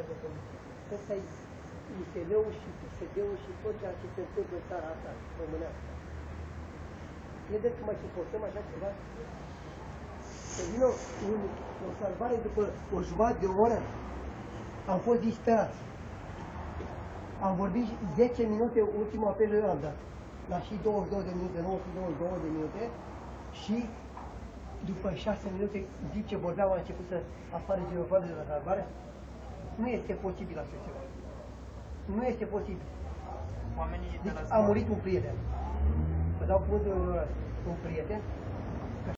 politică de poliție. Ăsta e USL-ul și PSD-ul și tot ceea ce se întâmplă în țara asta românească. Credeți că mai suportăm așa ceva? Să vină un, o salvare după o jumătate de oră, am fost disperați. Am vorbit 10 minute, ultimul apel eu am dat. La și 22 de minute, 9 și 22 de minute și după 6 minute, zic ce vorbeam, a început să apară girofane de la salvare. Nu este posibil așa ceva. Nu este posibil. Oamenii de Deci la a murit un prieten. Vă dau cuvântul unor un prieten